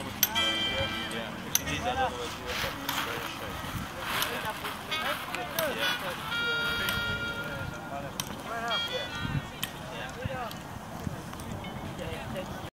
Yeah, because s needs that otherwise she w o